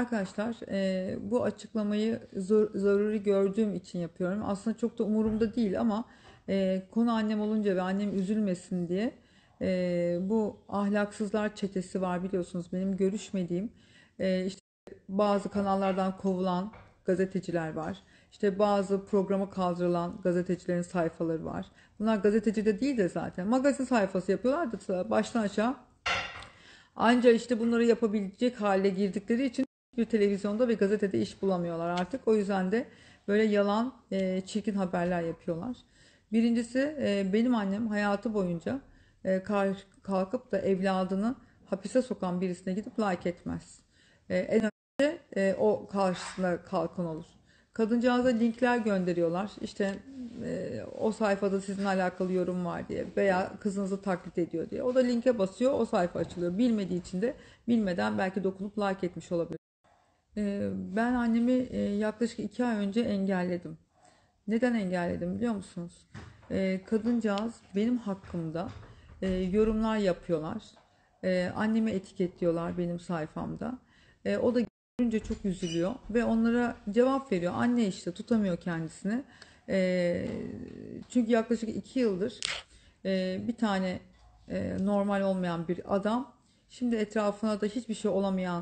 arkadaşlar e, bu açıklamayı zor, zaruri gördüğüm için yapıyorum. Aslında çok da umurumda değil ama e, konu annem olunca ve annem üzülmesin diye e, bu ahlaksızlar çetesi var biliyorsunuz benim görüşmediğim e, işte bazı kanallardan kovulan gazeteciler var. İşte bazı programa kaldırılan gazetecilerin sayfaları var. Bunlar gazeteci de değil de zaten magazin sayfası yapıyorlar da baştan aşağı Anca işte bunları yapabilecek hale girdikleri için bir televizyonda ve gazetede iş bulamıyorlar artık. O yüzden de böyle yalan, e, çirkin haberler yapıyorlar. Birincisi e, benim annem hayatı boyunca e, kalkıp da evladını hapise sokan birisine gidip like etmez. E, en önce e, o karşısında kalkan olur. Kadıncağıza linkler gönderiyorlar. İşte e, o sayfada sizinle alakalı yorum var diye veya kızınızı taklit ediyor diye. O da linke basıyor, o sayfa açılıyor. Bilmediği için de bilmeden belki dokunup like etmiş olabilir. E, ben annemi e, yaklaşık iki ay önce engelledim. Neden engelledim biliyor musunuz? E, kadıncağız benim hakkımda e, yorumlar yapıyorlar. E, annemi etiketliyorlar benim sayfamda. O da görünce çok üzülüyor ve onlara cevap veriyor. Anne işte tutamıyor kendisini. Çünkü yaklaşık iki yıldır e, bir tane normal olmayan bir adam şimdi etrafına da hiçbir şey olamayan